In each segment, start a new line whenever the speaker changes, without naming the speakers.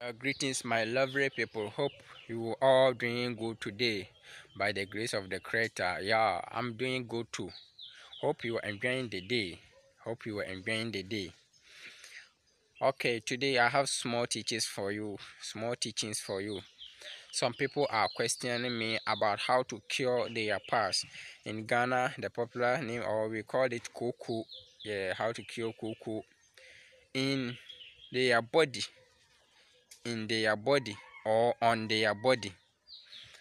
Uh, greetings, my lovely people. Hope you all doing good today by the grace of the Creator. Yeah, I'm doing good too. Hope you are enjoying the day. Hope you are enjoying the day. Okay, today I have small teachings for you. Small teachings for you. Some people are questioning me about how to cure their past. In Ghana, the popular name, or we call it kooko. Yeah, how to cure kooko in their body in their body or on their body.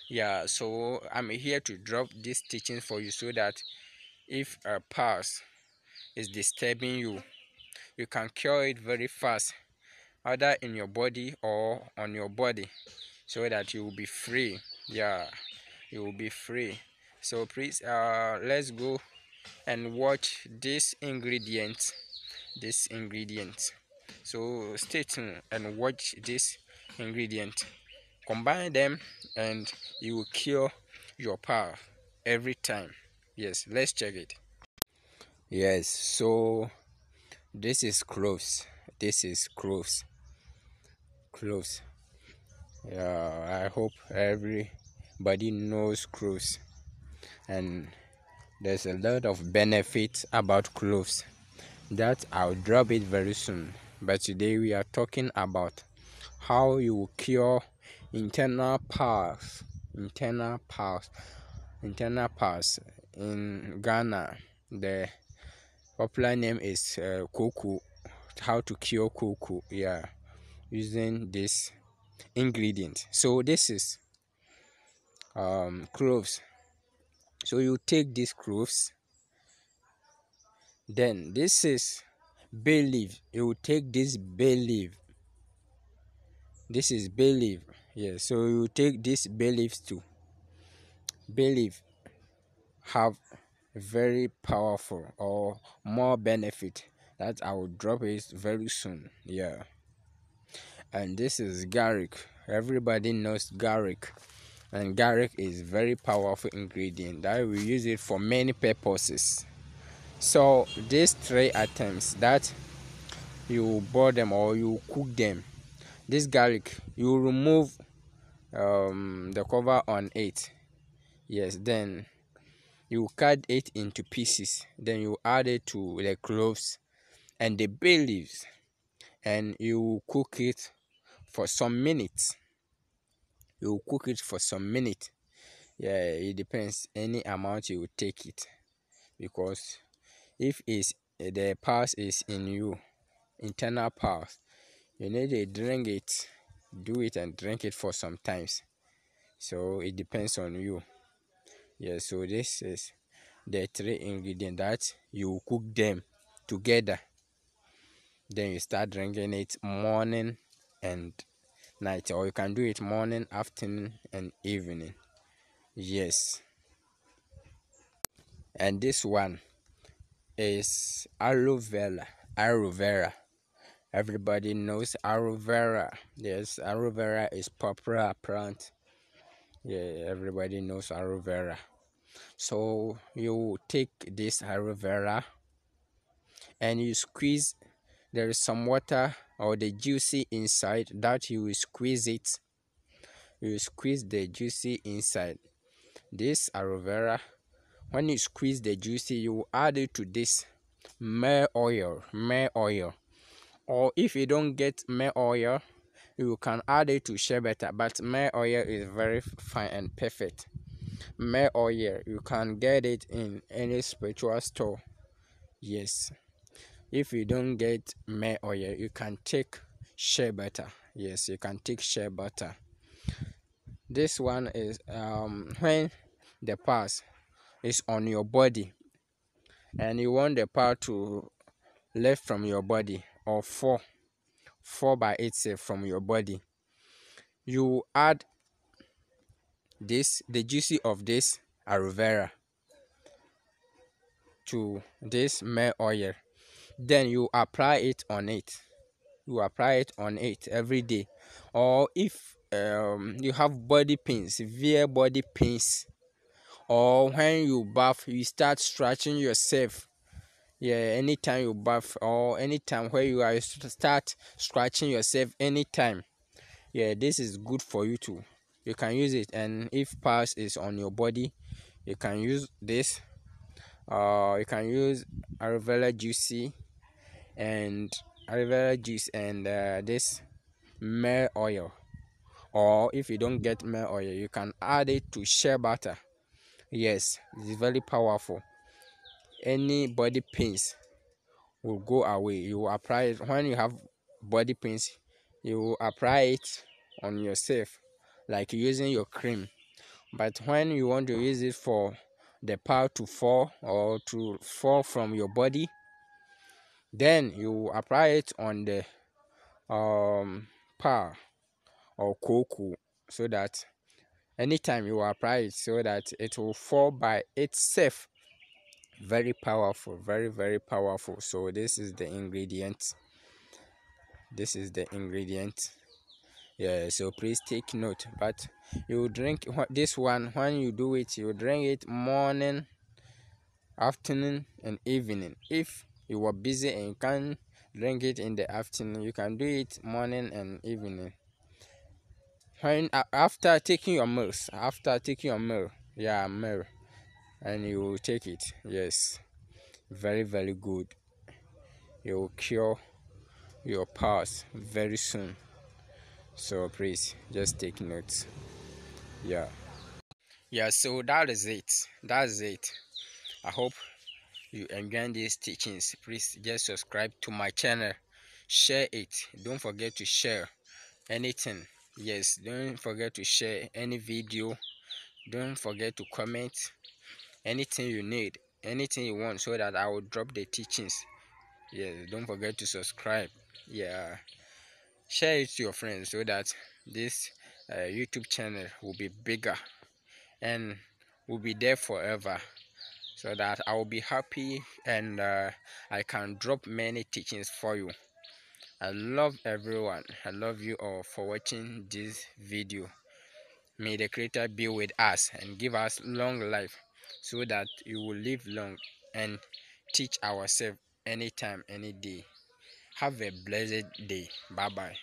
Yeah so i'm here to drop this teaching for you so that if a pulse is disturbing you you can cure it very fast either in your body or on your body so that you will be free. Yeah you will be free. So please uh let's go and watch this ingredient this ingredient so stay tuned and watch this ingredient. Combine them and you will cure your power every time. Yes let's check it. Yes so this is cloves. This is cloves. Cloves. Yeah i hope everybody knows cloves. And there's a lot of benefits about cloves that i'll drop it very soon but today we are talking about how you cure internal powers internal powers internal powers in ghana the popular name is uh, kooko how to cure kooko yeah using this ingredient. So this is um cloves. So you take these cloves. Then this is bay leaf you will take this bay leaf this is bay leaf yeah so you take this bay leaves too bay leaf have very powerful or more benefit that i will drop it very soon. Yeah. And this is garlic everybody knows garlic and garlic is very powerful ingredient. That we use it for many purposes so these three items that you boil them or you cook them this garlic you remove um, the cover on it. Yes then you cut it into pieces. Then you add it to the cloves and the bay leaves. And you cook it for some minutes. You cook it for some minutes. Yeah it depends any amount you take it. Because if it's eh, the pulse is in you internal pulse you need to drink it do it and drink it for some times. So it depends on you. Yeah so this is the three ingredients that you cook them together. Then you start drinking it morning and night or you can do it morning afternoon and evening. Yes. And this one is aloe vera aloe vera. Everybody knows aloe vera. Yes aloe vera is popular plant. Yeah everybody knows aloe vera. So you take this aloe vera and you squeeze there is some water or the juicy inside that you squeeze it. You squeeze the juicy inside. This aloe vera when you squeeze the juicy you add it to this myrrh oil myrrh oil. Or if you don't get myrrh oil you can add it to shea butter but myrrh oil is very fine and perfect. Myrrh oil you can get it in any spiritual store. Yes. If you don't get myrrh oil you can take shea butter. Yes you can take shea butter. This one is um when the pass is on your body and you want the power to lift from your body or four four by itself from your body. You add this the juicy of this aloe vera to this myrrh oil. Then you apply it on it. You apply it on it every day. Or if um, you have body pains severe body pains or when you bath you start stretching yourself. Yeah anytime you bath or anytime where you are start scratching yourself anytime. Yeah this is good for you too. You can use it and if pus is on your body you can use this. Uh you can use aloe vera juicy and aloe vera juice and uh, this myrrh oil. Or if you don't get myrrh oil you can add it to shea butter yes it's very powerful. Any body pains will go away. You apply it. When you have body pains you apply it on yourself like using your cream. But when you want to use it for the power to fall or to fall from your body then you apply it on the um power or kooko so that anytime you apply it so that it will fall by itself. Very powerful very very powerful. So this is the ingredient. This is the ingredient. Yeah so please take note. But you drink this one when you do it you drink it morning afternoon and evening. If you are busy and you can't drink it in the afternoon you can do it morning and evening when after taking your meals after taking your meal yeah meal and you will take it yes. Very very good. It will cure your pulse very soon. So please just take notes yeah. Yeah so that is it. That's it. I hope you enjoy these teachings. Please just subscribe to my channel. Share it. Don't forget to share anything yes don't forget to share any video. Don't forget to comment. Anything you need anything you want so that i will drop the teachings. Yeah don't forget to subscribe. Yeah. Share it to your friends so that this uh, youtube channel will be bigger and will be there forever so that i will be happy and uh, i can drop many teachings for you i love everyone. I love you all for watching this video. May the creator be with us and give us long life so that you will live long and teach ourselves anytime any day. Have a blessed day. Bye bye